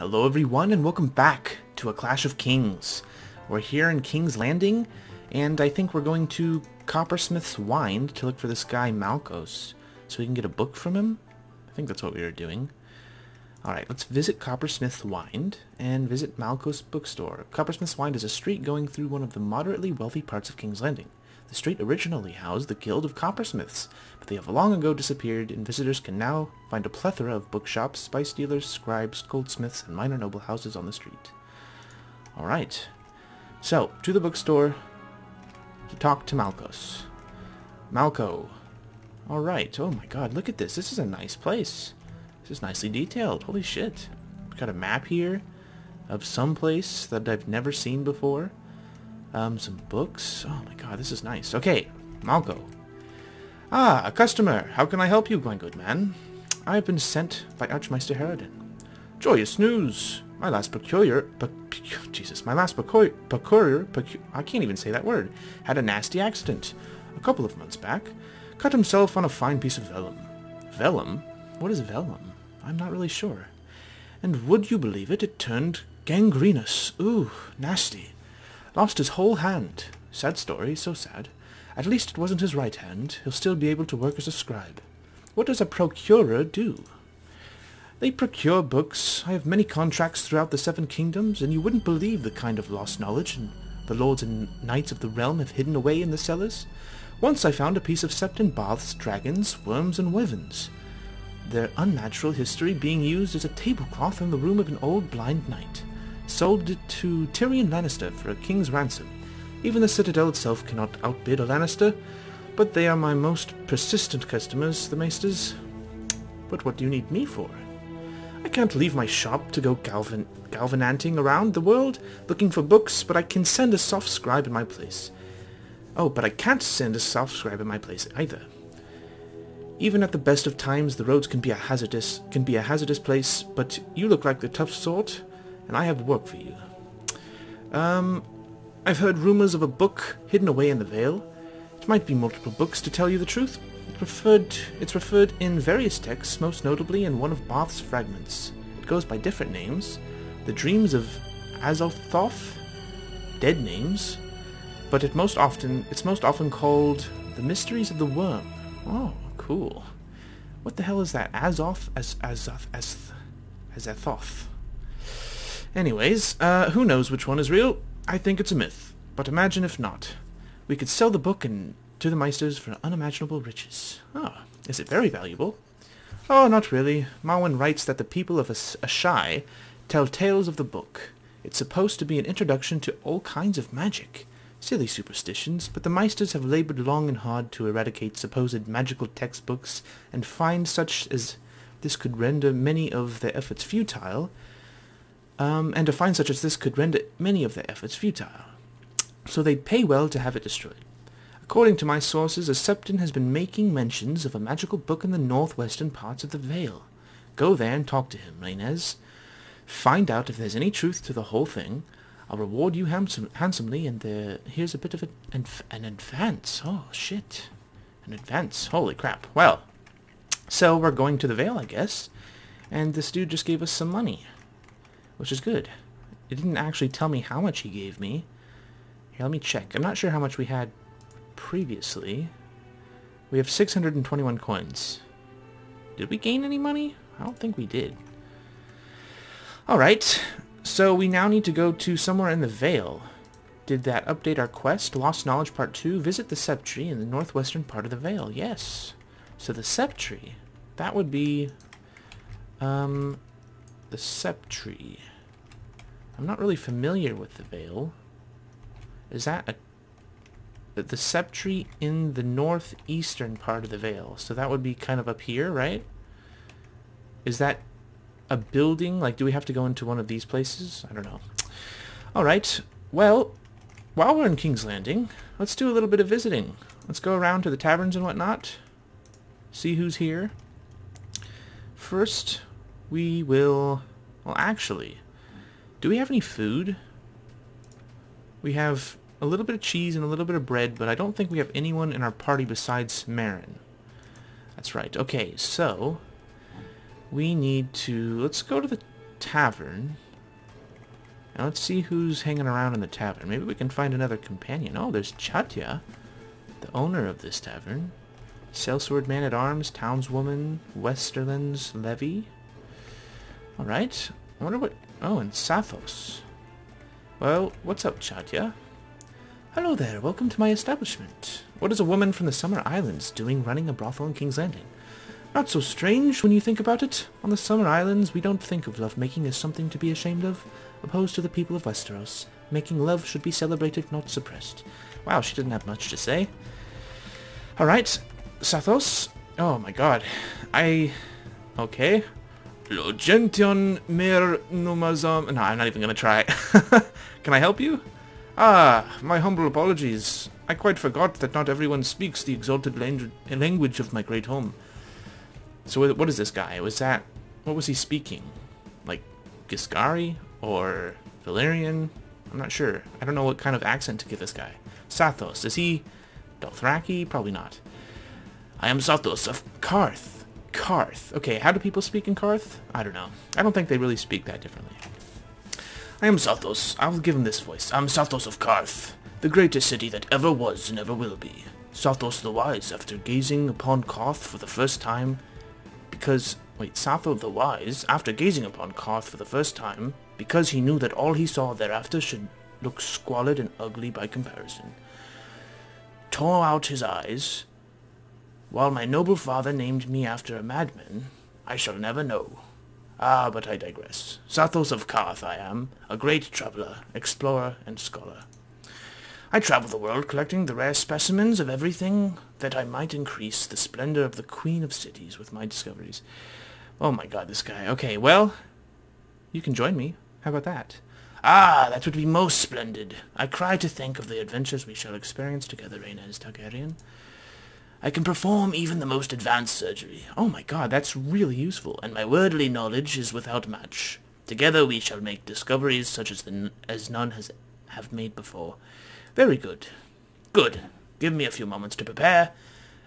Hello everyone and welcome back to A Clash of Kings. We're here in King's Landing and I think we're going to Coppersmith's Wind to look for this guy Malkos so we can get a book from him. I think that's what we were doing. Alright, let's visit Coppersmith's Wind and visit Malkos bookstore. Coppersmith's Wind is a street going through one of the moderately wealthy parts of King's Landing. The street originally housed the Guild of Coppersmiths, but they have long ago disappeared, and visitors can now find a plethora of bookshops, spice dealers, scribes, goldsmiths, and minor noble houses on the street. Alright. So, to the bookstore to talk to Malkos. Malko. Alright. Oh my god, look at this. This is a nice place. This is nicely detailed. Holy shit. We Got a map here of some place that I've never seen before. Um, some books. Oh my god, this is nice. Okay, Malko. Ah, a customer. How can I help you, my good man? I have been sent by Archmaester Harridan. Joyous news! My last peculiar, procurer, Jesus, my last procurer, procurer, I can't even say that word, had a nasty accident a couple of months back. Cut himself on a fine piece of vellum. Vellum? What is vellum? I'm not really sure. And would you believe it, it turned gangrenous. Ooh, nasty. Lost his whole hand. Sad story, so sad. At least it wasn't his right hand. He'll still be able to work as a scribe. What does a procurer do? They procure books. I have many contracts throughout the Seven Kingdoms, and you wouldn't believe the kind of lost knowledge the lords and knights of the realm have hidden away in the cellars. Once I found a piece of septon Barth's, dragons, wyrms, and wyverns. Their unnatural history being used as a tablecloth in the room of an old blind knight sold it to Tyrion Lannister for a king's ransom. Even the Citadel itself cannot outbid a Lannister, but they are my most persistent customers, the Maesters. But what do you need me for? I can't leave my shop to go galvan galvananting around the world looking for books, but I can send a soft scribe in my place. Oh, but I can't send a soft scribe in my place either. Even at the best of times, the roads can be a hazardous can be a hazardous place, but you look like the tough sort, and I have work for you. Um, I've heard rumors of a book hidden away in the Vale. It might be multiple books, to tell you the truth. It's referred, it's referred in various texts, most notably in one of Barth's fragments. It goes by different names. The Dreams of Azathoth, dead names, but it most often it's most often called The Mysteries of the Worm. Oh, cool. What the hell is that? Azoth? As Azoth? As. Anyways, uh, who knows which one is real? I think it's a myth. But imagine if not. We could sell the book and to the Maesters for unimaginable riches. Oh, is it very valuable? Oh, not really. Marwyn writes that the people of Asshai tell tales of the book. It's supposed to be an introduction to all kinds of magic. Silly superstitions, but the Maesters have labored long and hard to eradicate supposed magical textbooks and find such as this could render many of their efforts futile, um, and a fine such as this could render many of their efforts futile. So they'd pay well to have it destroyed. According to my sources, a Septon has been making mentions of a magical book in the northwestern parts of the Vale. Go there and talk to him, Rhaenys. Find out if there's any truth to the whole thing. I'll reward you handsome, handsomely, and here's a bit of an, an advance. Oh, shit. An advance. Holy crap. Well, so we're going to the Vale, I guess. And this dude just gave us some money which is good. It didn't actually tell me how much he gave me. Here, let me check. I'm not sure how much we had previously. We have 621 coins. Did we gain any money? I don't think we did. Alright, so we now need to go to somewhere in the Vale. Did that update our quest? Lost Knowledge Part 2? Visit the Septry in the northwestern part of the Vale. Yes. So the Septry, that would be... Um, the Septry. I'm not really familiar with the Vale. Is that a the Septry in the northeastern part of the Vale? So that would be kind of up here, right? Is that a building? Like, do we have to go into one of these places? I don't know. All right. Well, while we're in King's Landing, let's do a little bit of visiting. Let's go around to the taverns and whatnot. See who's here. First, we will... Well, actually, do we have any food? We have a little bit of cheese and a little bit of bread, but I don't think we have anyone in our party besides Meryn. That's right. Okay, so we need to... Let's go to the tavern. Now let's see who's hanging around in the tavern. Maybe we can find another companion. Oh, there's Chataya, the owner of this tavern. Sellsword Man-at-Arms, Townswoman, Westerland's Levy. Alright. I wonder what... Oh, and Sathos. Well, what's up, Chataya? Hello there, welcome to my establishment. What is a woman from the Summer Islands doing running a brothel in King's Landing? Not so strange when you think about it. On the Summer Islands, we don't think of lovemaking as something to be ashamed of. Opposed to the people of Westeros, making love should be celebrated, not suppressed. Wow, she didn't have much to say. Alright, Sathos. Oh my god. I... Okay. Logention mer numazam... No, I'm not even gonna try. Can I help you? Ah, my humble apologies. I quite forgot that not everyone speaks the exalted language of my great home. So what is this guy? Was that... What was he speaking? Like, Giscari? Or Valyrian? I'm not sure. I don't know what kind of accent to give this guy. Sathos. Is he Dothraki? Probably not. I am Sathos of Qarth. Qarth. Okay, how do people speak in Qarth? I don't know. I don't think they really speak that differently. I am Sathos. I will give him this voice. I am Sathos of Qarth, the greatest city that ever was and ever will be. Sathos the Wise, after gazing upon Qarth for the first time, because... Wait, Sathos the Wise, after gazing upon Qarth for the first time, because he knew that all he saw thereafter should look squalid and ugly by comparison, tore out his eyes, while my noble father named me after a madman, I shall never know. Ah, but I digress. Sathos of Qarth I am, a great traveller, explorer, and scholar. I travel the world collecting the rare specimens of everything that I might increase the splendor of the Queen of Cities with my discoveries. Oh my god, this guy. Okay, well, you can join me. How about that? Ah, that would be most splendid. I cry to think of the adventures we shall experience together, Rhaenys Targaryen. I can perform even the most advanced surgery. Oh my god, that's really useful, and my worldly knowledge is without match. Together we shall make discoveries such as, the, as none has have made before. Very good. Good. Give me a few moments to prepare,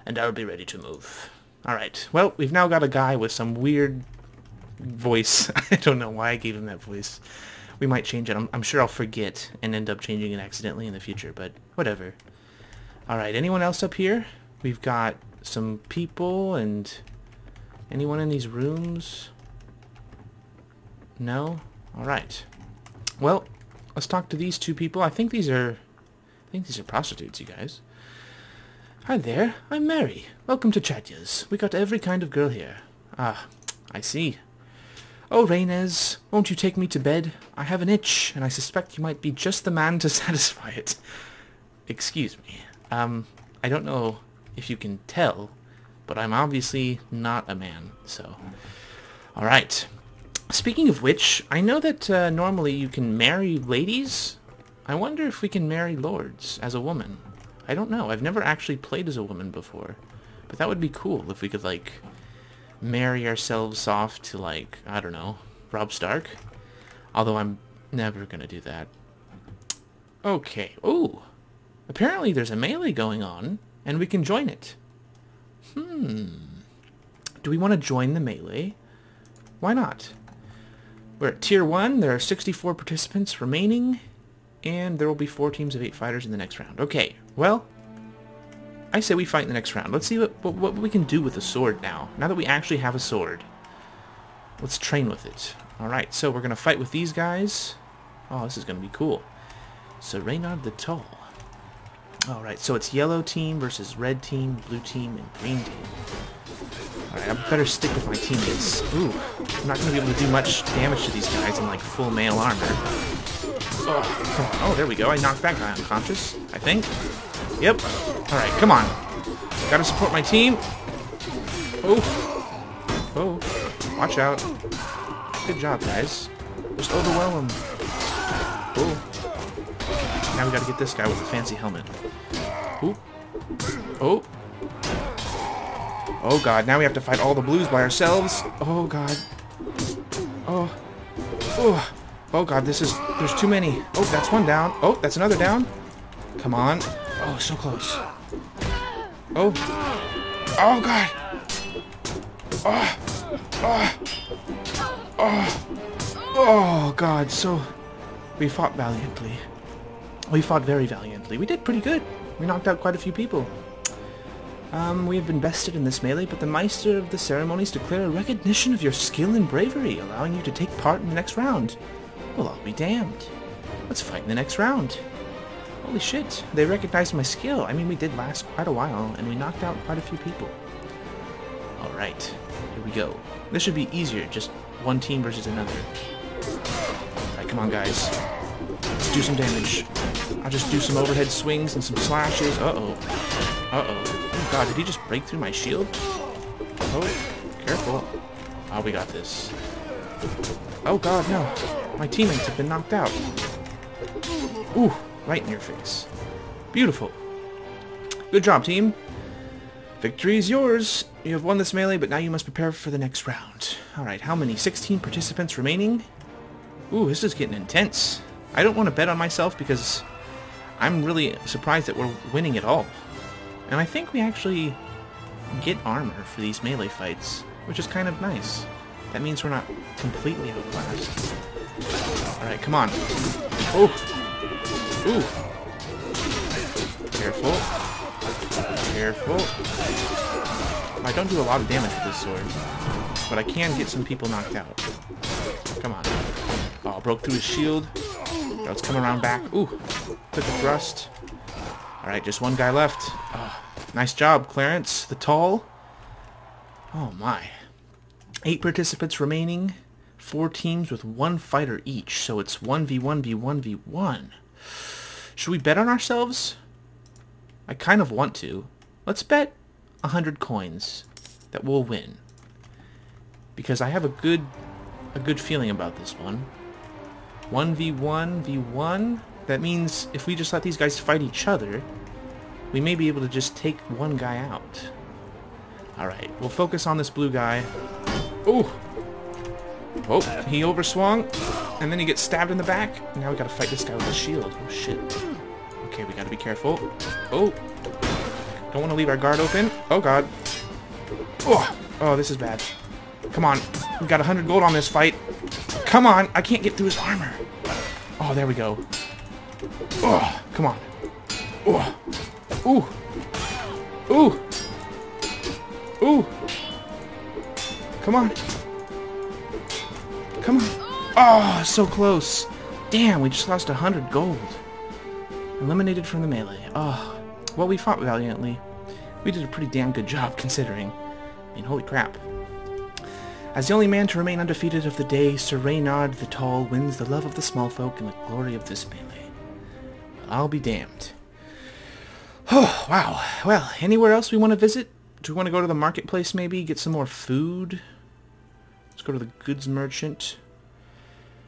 and I'll be ready to move. Alright, well, we've now got a guy with some weird voice. I don't know why I gave him that voice. We might change it. I'm, I'm sure I'll forget and end up changing it accidentally in the future, but whatever. Alright, anyone else up here? We've got some people and anyone in these rooms? No? Alright. Well, let's talk to these two people. I think these are I think these are prostitutes, you guys. Hi there, I'm Mary. Welcome to Chataya's. We got every kind of girl here. Ah, I see. Oh, Rhaenys, won't you take me to bed? I have an itch, and I suspect you might be just the man to satisfy it. Excuse me. Um, I don't know if you can tell, but I'm obviously not a man, so... Alright. Speaking of which, I know that uh, normally you can marry ladies. I wonder if we can marry lords as a woman. I don't know. I've never actually played as a woman before. But that would be cool if we could, like, marry ourselves off to, like, I don't know, Robb Stark. Although I'm never to do that. Okay. Ooh. Apparently there's a melee going on and we can join it. Hmm. Do we want to join the melee? Why not? We're at Tier 1. There are 64 participants remaining. And there will be four teams of eight fighters in the next round. Okay, well, I say we fight in the next round. Let's see what, what, what we can do with the sword now. Now that we actually have a sword. Let's train with it. Alright, so we're going to fight with these guys. Oh, this is going to be cool. So Reynard the Tall. Alright, so it's yellow team versus red team, blue team, and green team. Alright, I better stick with my teammates. Ooh, I'm not going to be able to do much damage to these guys in, like, full mail armor. Oh, oh, there we go. I knocked that guy unconscious, I think. Yep. Alright, come on. Gotta support my team. Oh. Oh. Watch out. Good job, guys. Just overwhelm them. Oh. Now we gotta get this guy with the fancy helmet. Ooh. Oh. Oh god, now we have to fight all the blues by ourselves. Oh god. Oh. Oh. Oh god, this is... There's too many. Oh, that's one down. Oh, that's another down. Come on. Oh, so close. Oh. Oh god. Oh. Oh. Oh. Oh, God, so... We fought valiantly. We fought very valiantly. We did pretty good. We knocked out quite a few people. Um, we have been bested in this melee, but the Meister of the ceremonies declare a recognition of your skill and bravery, allowing you to take part in the next round. Well, I'll be damned. Let's fight in the next round. Holy shit, they recognized my skill. I mean, we did last quite a while, and we knocked out quite a few people. Alright, here we go. This should be easier, just one team versus another. Alright, come on, guys. Let's do some damage. I'll just do some overhead swings and some slashes. Uh-oh. Uh-oh. Oh, God, did he just break through my shield? Oh, careful. Oh, we got this. Oh, God, no. My teammates have been knocked out. Ooh, right in your face. Beautiful. Good job, team. Victory is yours. You have won this melee, but now you must prepare for the next round. Alright, how many? 16 participants remaining? Ooh, this is getting intense. I don't want to bet on myself because I'm really surprised that we're winning at all. And I think we actually get armor for these melee fights, which is kind of nice. That means we're not completely outclassed. Alright, come on. Oh! Ooh! Careful. Careful. I don't do a lot of damage with this sword, but I can get some people knocked out. Come on. Oh, broke through his shield. It's coming around back. Ooh, took a thrust. Alright, just one guy left. Oh, nice job, Clarence, the tall. Oh my. Eight participants remaining. Four teams with one fighter each, so it's 1v1v1v1. Should we bet on ourselves? I kind of want to. Let's bet 100 coins that we'll win. Because I have a good a good feeling about this one. 1v1 v1 that means if we just let these guys fight each other we may be able to just take one guy out. Alright, we'll focus on this blue guy. Ooh! Oh, he overswung, and then he gets stabbed in the back. Now we gotta fight this guy with a shield. Oh shit. Okay, we gotta be careful. Oh! Don't want to leave our guard open. Oh god. Oh, oh, this is bad. Come on. We got 100 gold on this fight. Come on. I can't get through his armor. Oh, there we go. Oh, come on. Oh. Ooh. Ooh. Ooh. Come on. Come on. Oh, so close. Damn, we just lost a 100 gold. Eliminated from the melee. Oh, well, we fought valiantly. We did a pretty damn good job, considering. I mean, holy crap. As the only man to remain undefeated of the day, Sir Reynard the Tall wins the love of the small folk and the glory of this melee. I'll be damned. Oh, wow. Well, anywhere else we want to visit? Do we want to go to the marketplace maybe? Get some more food? Let's go to the goods merchant.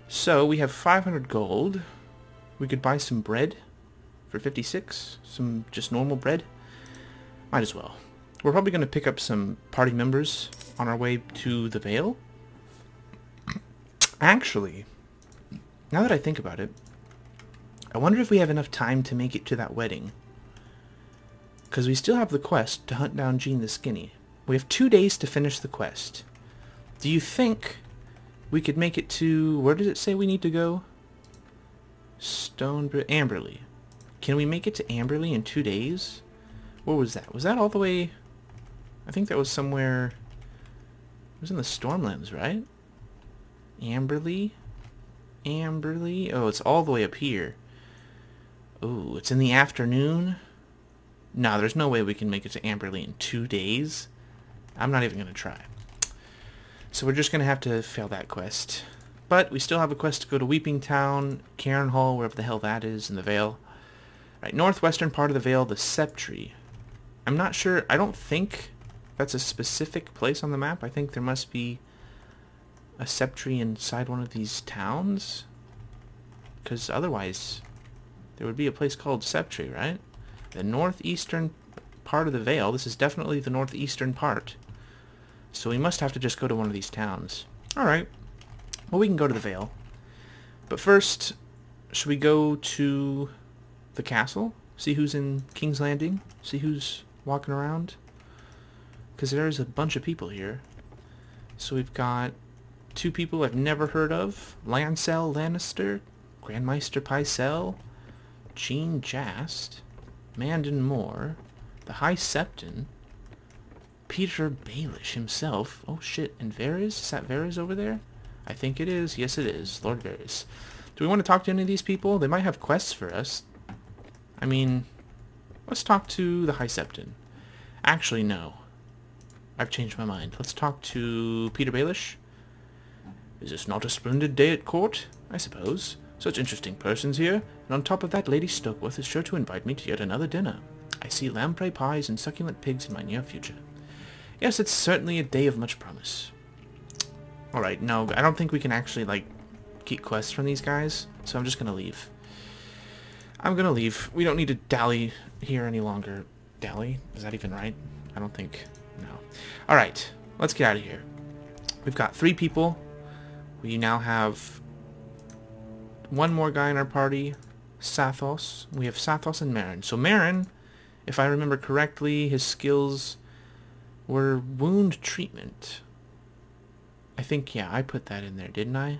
So, we have 500 gold. We could buy some bread for 56. Some just normal bread. Might as well. We're probably going to pick up some party members on our way to the Vale. Actually, now that I think about it, I wonder if we have enough time to make it to that wedding. Because we still have the quest to hunt down Jean the Skinny. We have two days to finish the quest. Do you think we could make it to... Where does it say we need to go? Stone... Amberley. Can we make it to Amberley in two days? What was that? Was that all the way... I think that was somewhere... Was in the Stormlands, right? Amberley? Amberley? Oh, it's all the way up here. Oh, it's in the afternoon? No, there's no way we can make it to Amberley in two days. I'm not even going to try. So we're just going to have to fail that quest. But we still have a quest to go to Weeping Town, Cairn Hall, wherever the hell that is, in the Vale. Right, northwestern part of the Vale, the Septry. I'm not sure, I don't think that's a specific place on the map. I think there must be a Septry inside one of these towns. Because otherwise, there would be a place called Septry, right? The northeastern part of the Vale. This is definitely the northeastern part. So we must have to just go to one of these towns. Alright. Well, we can go to the Vale. But first, should we go to the castle? See who's in King's Landing? See who's walking around? Because there's a bunch of people here. So we've got two people I've never heard of. Lancel Lannister, Grandmaester Pycelle, Jean Jast, Mandon Moore, the High Septon, Petyr Baelish himself. Oh shit, and Varys? Is that Varys over there? I think it is. Yes, it is. Lord Varys. Do we want to talk to any of these people? They might have quests for us. I mean, let's talk to the High Septon. Actually, no. I've changed my mind. Let's talk to Petyr Baelish. Is this not a splendid day at court? I suppose. Such interesting persons here, and on top of that Lady Stokeworth is sure to invite me to yet another dinner. I see lamprey pies and succulent pigs in my near future. Yes, it's certainly a day of much promise. Alright, no, I don't think we can actually, like, keep quests from these guys, so I'm just gonna leave. I'm gonna leave. We don't need to dally here any longer. Dally? Is that even right? I don't think... Alright, let's get out of here. We've got three people. We now have one more guy in our party, Sathos. We have Sathos and Marin. So Marin, if I remember correctly, his skills were wound treatment. I think, yeah, I put that in there, didn't I?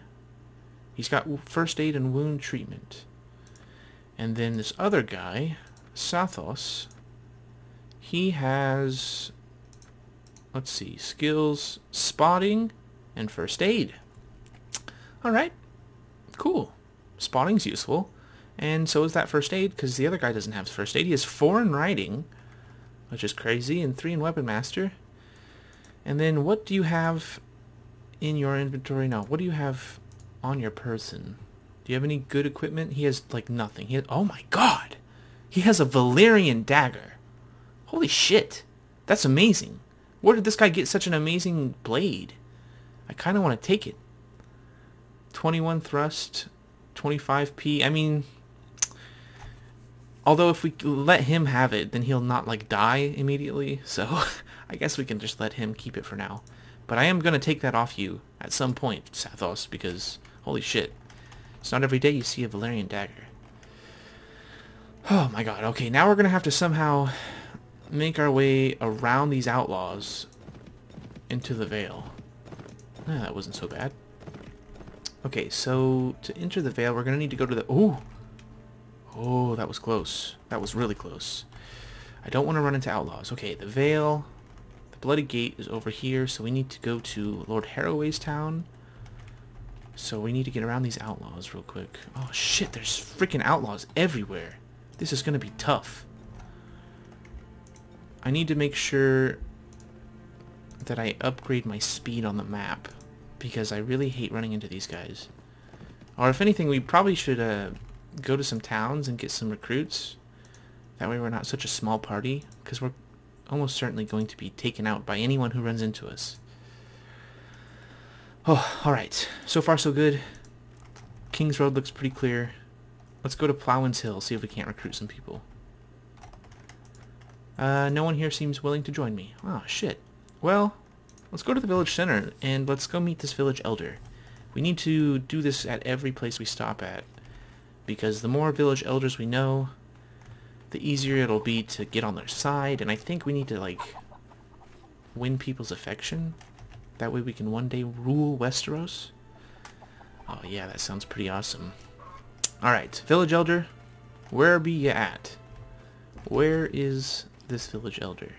He's got first aid and wound treatment. And then this other guy, Sathos, he has, let's see, skills, spotting, and first aid. Alright, cool. Spotting's useful. And so is that first aid, because the other guy doesn't have first aid. He has four in riding, which is crazy, and three in weapon master. And then what do you have in your inventory now? What do you have on your person? Do you have any good equipment? He has, like, nothing. He has, oh my god! He has a Valyrian dagger. Holy shit. That's amazing. Where did this guy get such an amazing blade? I kind of want to take it. 21 thrust, 25p. I mean, although if we let him have it, then he'll not, like, die immediately. So I guess we can just let him keep it for now. But I am going to take that off you at some point, Sathos, because holy shit. It's not every day you see a Valyrian dagger. Oh my god, okay, now we're going to have to somehow make our way around these outlaws into the Vale. Ah, that wasn't so bad. Okay, so to enter the Vale, we're going to need to go to the... Oh! Oh, that was close. That was really close. I don't want to run into outlaws. Okay, the Vale... The Bloody Gate is over here, so we need to go to Lord Harroway's town. So we need to get around these outlaws real quick. Oh shit, there's freaking outlaws everywhere. This is going to be tough. I need to make sure that I upgrade my speed on the map because I really hate running into these guys. Or if anything, we probably should uh, go to some towns and get some recruits. That way we're not such a small party because we're almost certainly going to be taken out by anyone who runs into us. Oh, alright. So far so good. King's Road looks pretty clear. Let's go to Plowman's Hill, see if we can't recruit some people. Uh, no one here seems willing to join me. Oh, shit. Well, let's go to the village center, and let's go meet this village elder. We need to do this at every place we stop at, because the more village elders we know, the easier it'll be to get on their side, and I think we need to, like, win people's affection. That way we can one day rule Westeros. Oh yeah, that sounds pretty awesome. Alright, Village Elder, where be you at? Where is this Village Elder?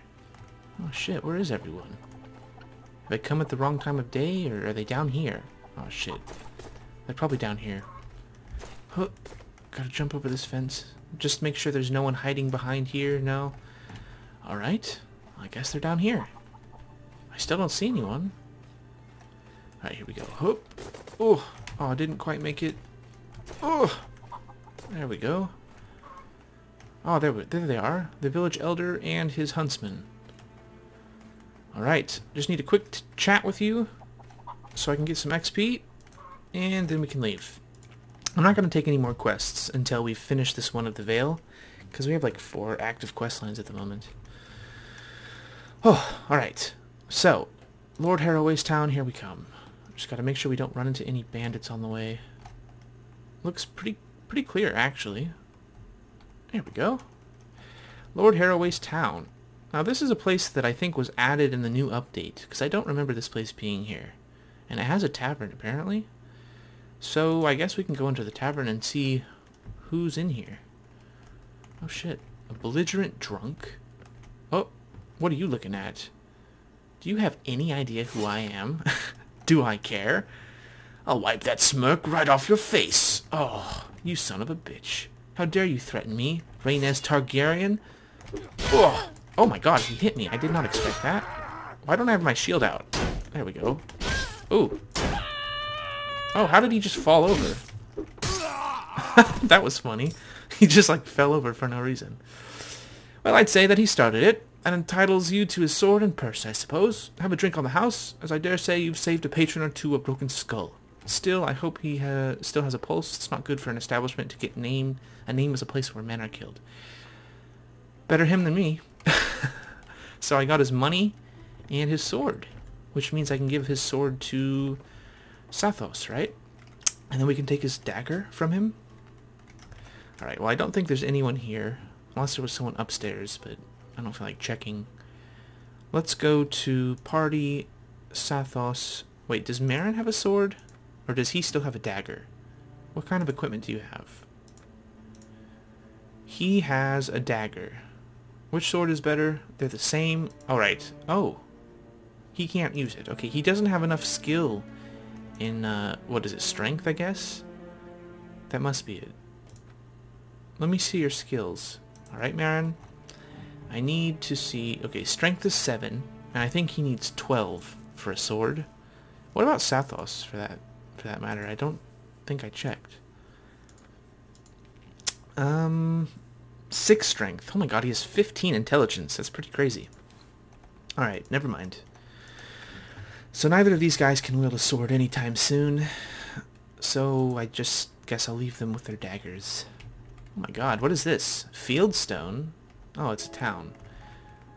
Oh shit, where is everyone? Have I come at the wrong time of day, or are they down here? Oh shit. They're probably down here. Huh. Gotta jump over this fence. Just make sure there's no one hiding behind here, no? Alright, I guess they're down here. I still don't see anyone. Alright, here we go. Hoop. Oh, oh, I didn't quite make it. Oh, there we go. Oh, there, there they are. The village elder and his huntsman. Alright, just need a quick chat with you so I can get some XP, and then we can leave. I'm not going to take any more quests until we finish this one of the Vale, because we have like four active quest lines at the moment. Oh, alright. So, Lord Harroway's town, here we come. Just got to make sure we don't run into any bandits on the way. Looks pretty pretty clear, actually. There we go. Lord Harroway's town. Now, this is a place that I think was added in the new update, because I don't remember this place being here. And it has a tavern, apparently. So I guess we can go into the tavern and see who's in here. Oh shit. A belligerent drunk? Oh, what are you looking at? Do you have any idea who I am? Do I care? I'll wipe that smirk right off your face. Oh, you son of a bitch. How dare you threaten me, Rhaenys Targaryen? Oh, oh my god, he hit me. I did not expect that. Why don't I have my shield out? There we go. Ooh. Oh, how did he just fall over? that was funny. He just like fell over for no reason. Well, I'd say that he started it, and entitles you to his sword and purse, I suppose. Have a drink on the house, as I dare say you've saved a patron or two a broken skull. Still, I hope he ha still has a pulse. It's not good for an establishment to get named a name as a place where men are killed. Better him than me. so I got his money and his sword, which means I can give his sword to Sathos, right? And then we can take his dagger from him. Alright, well I don't think there's anyone here, unless there was someone upstairs, but I don't feel like checking. Let's go to party Sathos. Wait, does Meryn have a sword? Or does he still have a dagger? What kind of equipment do you have? He has a dagger. Which sword is better? They're the same. Alright. Oh. He can't use it. Okay, he doesn't have enough skill in, uh, what is it, strength, I guess? That must be it. Let me see your skills. Alright, Meryn. I need to see... Okay, strength is 7, and I think he needs 12 for a sword. What about Sathos, for that, for that matter? I don't think I checked. Um, 6 strength. Oh my god, he has 15 intelligence. That's pretty crazy. Alright, never mind. So neither of these guys can wield a sword anytime soon. So I just guess I'll leave them with their daggers. Oh my god, what is this? Fieldstone? Oh, it's a town.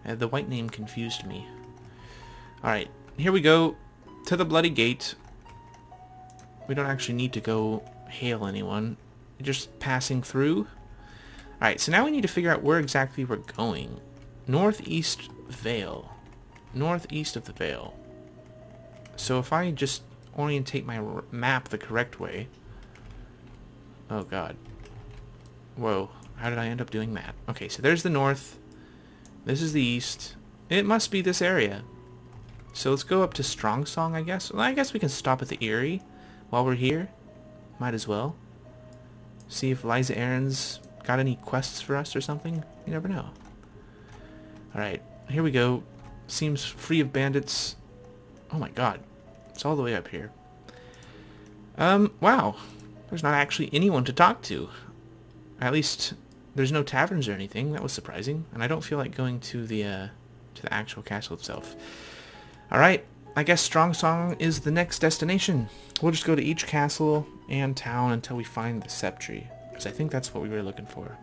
Uh, the white name confused me. Alright, here we go. To the Bloody Gate. We don't actually need to go hail anyone. Just passing through. Alright, so now we need to figure out where exactly we're going. Northeast Vale. Northeast of the Vale. So if I just orientate my map the correct way... Oh god. Whoa, how did I end up doing that? Okay, so there's the north. This is the east. It must be this area. So let's go up to Strongsong, I guess. Well, I guess we can stop at the Eyrie while we're here. Might as well. See if Lysa Arryn's got any quests for us or something. You never know. Alright, here we go. Seems free of bandits. Oh my god. It's all the way up here. Um, wow. There's not actually anyone to talk to. At least, there's no taverns or anything. That was surprising. And I don't feel like going to the, uh, to the actual castle itself. Alright, I guess Strongsong is the next destination. We'll just go to each castle and town until we find the Septry. Because I think that's what we were looking for.